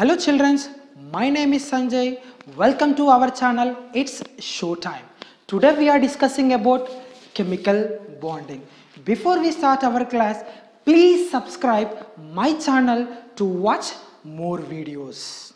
Hello children, my name is Sanjay. Welcome to our channel. It's showtime. Today we are discussing about chemical bonding. Before we start our class, please subscribe my channel to watch more videos.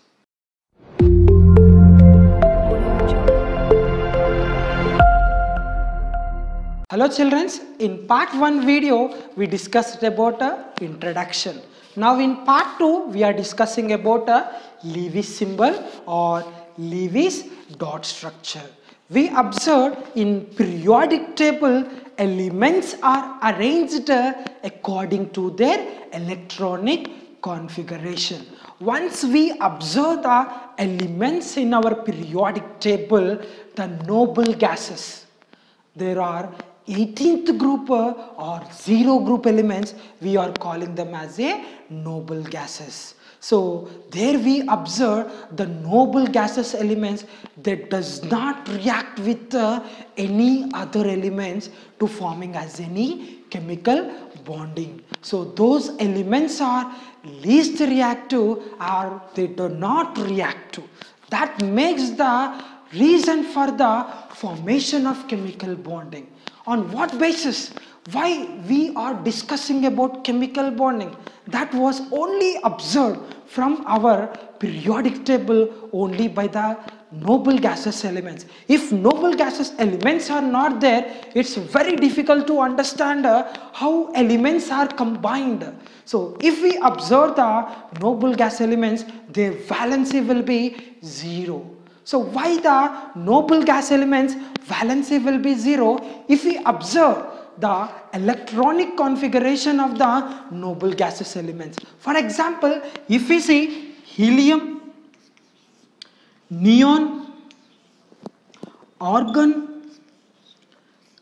Hello children, in part 1 video we discussed about a introduction. Now in part 2 we are discussing about a Lewis symbol or Lewis dot structure. We observed in periodic table elements are arranged according to their electronic configuration. Once we observe the elements in our periodic table, the noble gases, there are 18th group or zero group elements. We are calling them as a noble gases. So there we observe the noble gases elements that does not react with uh, any other elements to forming as any chemical bonding. So those elements are least reactive or they do not react to. That makes the reason for the formation of chemical bonding on what basis? Why we are discussing about chemical bonding? That was only observed from our periodic table only by the noble gases elements. If noble gases elements are not there it's very difficult to understand uh, how elements are combined. So if we observe the noble gas elements their valency will be zero so why the noble gas elements valency will be 0 if we observe the electronic configuration of the noble gases elements. For example, if we see helium, neon, argon,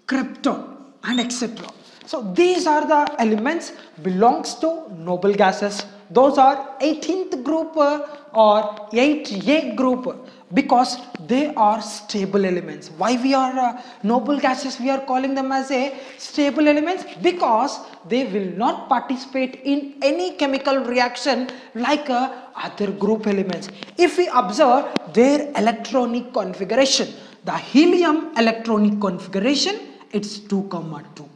krypton and etc. So these are the elements belongs to noble gases. Those are 18th group uh, or 8A group because they are stable elements. Why we are uh, noble gases we are calling them as a stable elements because they will not participate in any chemical reaction like uh, other group elements. If we observe their electronic configuration, the helium electronic configuration it's 2 comma 2.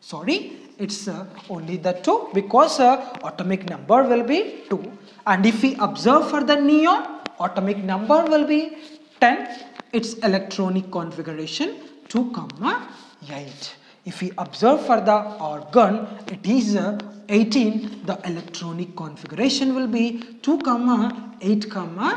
Sorry, it's uh, only the 2 because uh, atomic number will be 2 and if we observe for the neon atomic number will be 10 its electronic configuration 2 comma 8 if we observe for the argon it is uh, 18 the electronic configuration will be 2 comma 8 comma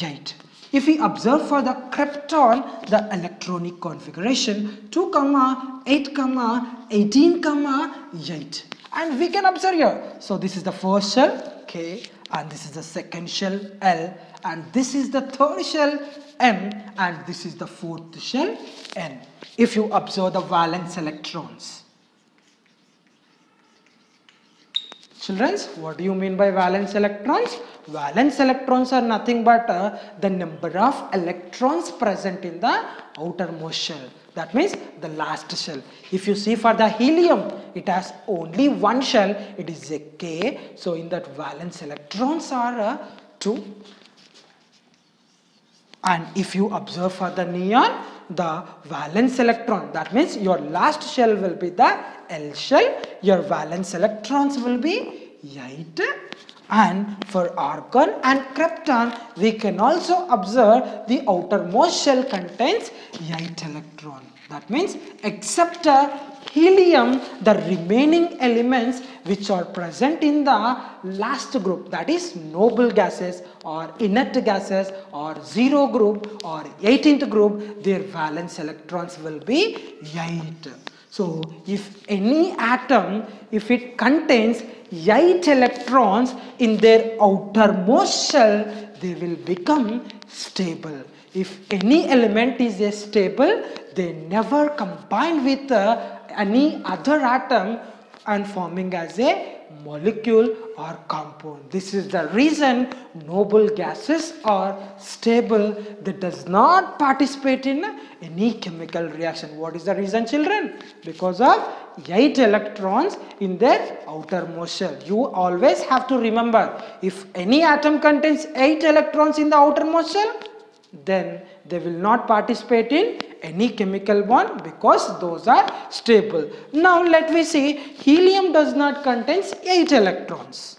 8 if we observe for the krypton the electronic configuration 2 comma 8 comma 18 comma 8 and we can observe here. So this is the first shell k and this is the second shell l and this is the third shell M and this is the fourth shell N if you observe the valence electrons. Children, what do you mean by valence electrons? Valence electrons are nothing but uh, the number of electrons present in the outermost shell. That means the last shell. If you see for the helium, it has only one shell. It is a K. So in that valence electrons are uh, 2 and if you observe for the neon the valence electron that means your last shell will be the L shell your valence electrons will be 8 and for argon and krypton we can also observe the outermost shell contains 8 electron that means except uh, helium the remaining elements which are present in the last group that is noble gases or inert gases or zero group or 18th group their valence electrons will be 8. So if any atom if it contains 8 electrons in their outermost shell they will become stable. If any element is a stable they never combine with uh, any other atom and forming as a molecule or compound. This is the reason noble gases are stable that does not participate in any chemical reaction. What is the reason children? Because of 8 electrons in their outermost shell. You always have to remember if any atom contains 8 electrons in the outermost shell then they will not participate in any chemical bond because those are stable. Now let me see helium does not contains 8 electrons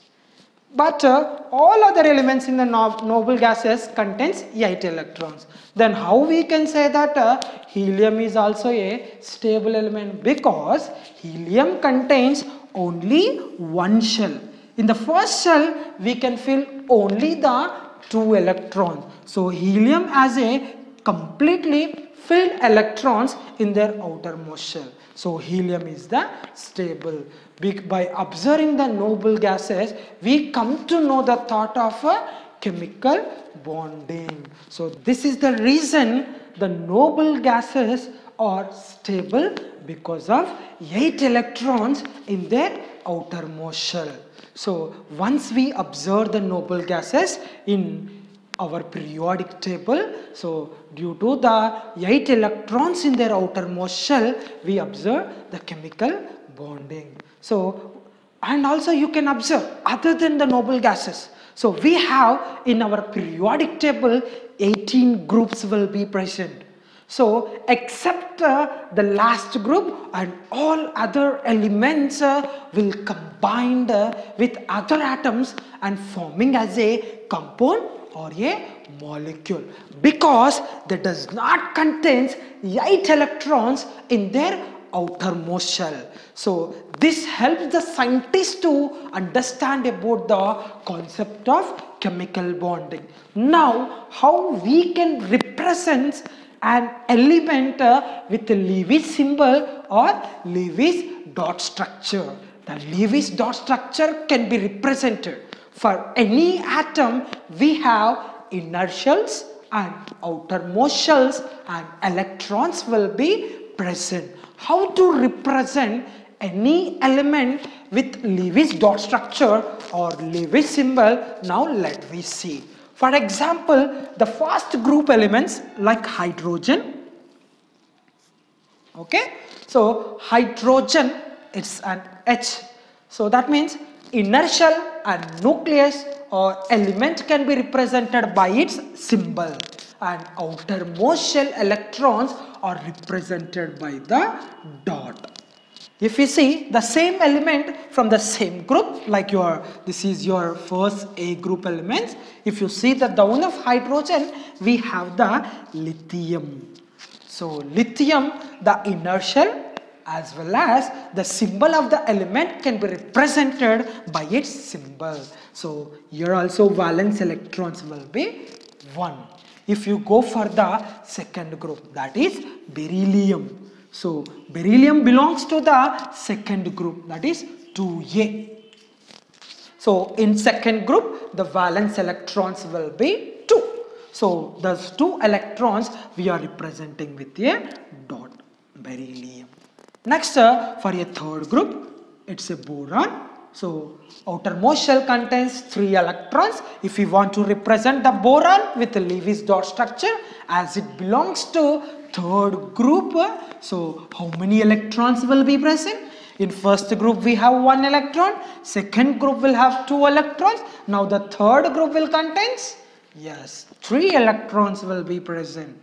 but uh, all other elements in the no noble gases contains 8 electrons. Then how we can say that uh, helium is also a stable element because helium contains only one shell. In the first shell we can fill only the two electrons. So helium as a completely filled electrons in their outermost shell. So helium is the stable. By observing the noble gases, we come to know the thought of a chemical bonding. So this is the reason the noble gases are stable because of 8 electrons in their outermost shell. So once we observe the noble gases in our periodic table. So due to the 8 electrons in their outermost shell, we observe the chemical bonding. So and also you can observe other than the noble gases. So we have in our periodic table 18 groups will be present. So except uh, the last group and all other elements uh, will combine uh, with other atoms and forming as a compound or a molecule because that does not contains 8 electrons in their outermost shell. So this helps the scientists to understand about the concept of chemical bonding. Now how we can represent an element uh, with a Lewis symbol or Lewis dot structure. The Lewis dot structure can be represented for any atom, we have inner shells and outermost shells and electrons will be present. How to represent any element with Lewis dot structure or Lewis symbol? Now let me see. For example, the first group elements like hydrogen. Okay. So hydrogen it's an H. So that means inner shell and nucleus or element can be represented by its symbol and outermost shell electrons are represented by the dot. If you see the same element from the same group like your this is your first A group elements if you see the down of hydrogen we have the lithium. So lithium the inner shell as well as the symbol of the element can be represented by its symbol. So here also valence electrons will be 1. If you go for the second group that is beryllium. So beryllium belongs to the second group that is 2A. So in second group the valence electrons will be 2. So those two electrons we are representing with a dot beryllium. Next, uh, for a third group, it's a boron. So, outermost shell contains 3 electrons. If we want to represent the boron with the Lewis dot structure, as it belongs to third group, so how many electrons will be present? In first group we have 1 electron, second group will have 2 electrons. Now the third group will contains, yes, 3 electrons will be present.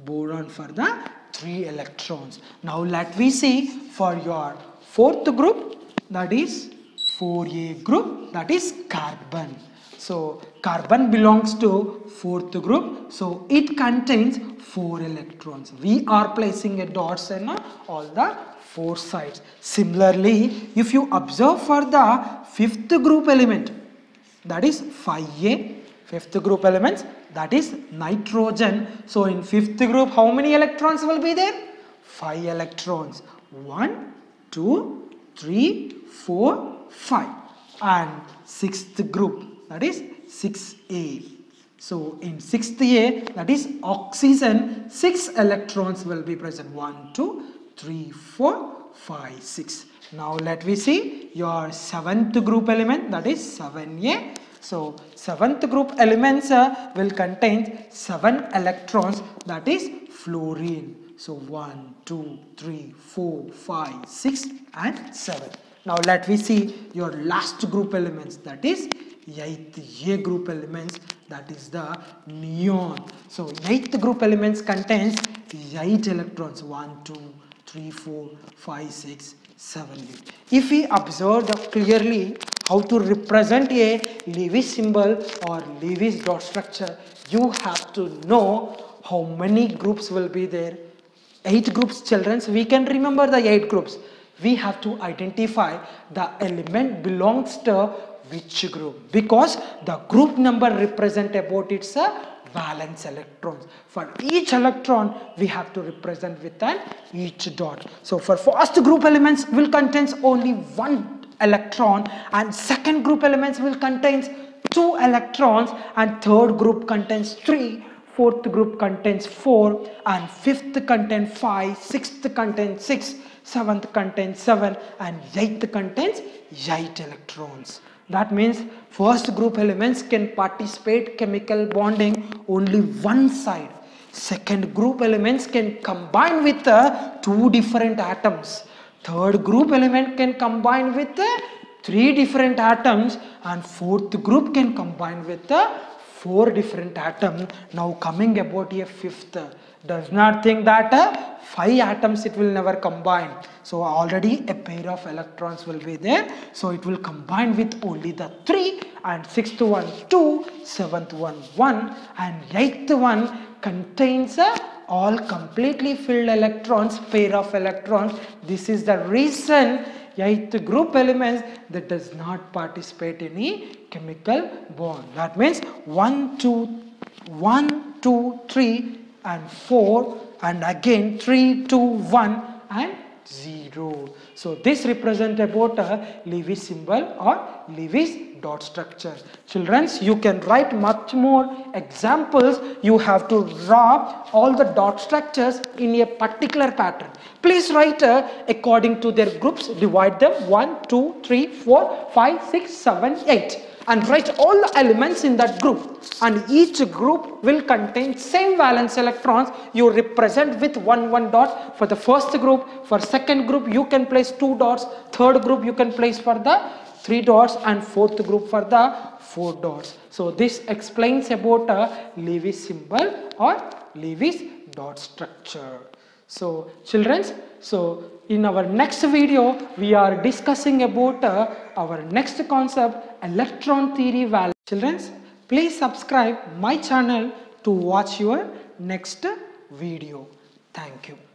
Boron for the 3 electrons. Now let we see for your fourth group that is 4a group that is carbon. So carbon belongs to fourth group. So it contains 4 electrons. We are placing a dots in all the four sides. Similarly, if you observe for the fifth group element that is 5a, fifth group elements that is nitrogen. So in fifth group how many electrons will be there? 5 electrons. 1, 2, 3, 4, 5 and sixth group that is 6A. So in 6th A that is oxygen 6 electrons will be present 1, 2, 3, 4, 5, 6. Now let me see your seventh group element that is 7a. So seventh group elements uh, will contain 7 electrons that is fluorine. So 1, 2, 3, 4, 5, 6 and 7. Now let me see your last group elements that is eighth A group elements that is the neon. So eighth group elements contains 8 electrons 1, 2, 3, 4, 5, 6, 7, 8. If we observe clearly how to represent a Lewis symbol or Lewis dot structure, you have to know how many groups will be there. 8 groups children, we can remember the 8 groups. We have to identify the element belongs to which group because the group number represent about its valence electrons. For each electron we have to represent with an each dot. So for first group elements will contains only one electron and second group elements will contains two electrons and third group contains three fourth group contains 4 and fifth contains five sixth contains six seventh contains 7 and eighth contains 8 electrons that means first group elements can participate chemical bonding only one side. Second group elements can combine with uh, two different atoms. Third group element can combine with three different atoms and fourth group can combine with four different atoms. Now coming about a fifth does not think that uh, five atoms it will never combine. So already a pair of electrons will be there. So it will combine with only the three and sixth one two, seventh one one and eighth one contains uh, all completely filled electrons, pair of electrons. This is the reason eighth group elements that does not participate in any chemical bond. That means 1, 2, 1, 2, 3 and 4 and again 3, 2, 1 and 0. So this represent about a Lewis symbol or Lewis dot structure. Children, you can write much more examples. You have to draw all the dot structures in a particular pattern. Please write uh, according to their groups. Divide them 1, 2, 3, 4, 5, 6, 7, 8 and write all the elements in that group. And each group will contain same valence electrons you represent with one one dot. For the first group for second group you can place two dots. Third group you can place for the three dots. And fourth group for the four dots. So this explains about a Lewis symbol or Lewis dot structure so children so in our next video, we are discussing about uh, our next concept, electron theory valence. Children, please subscribe my channel to watch your next video. Thank you.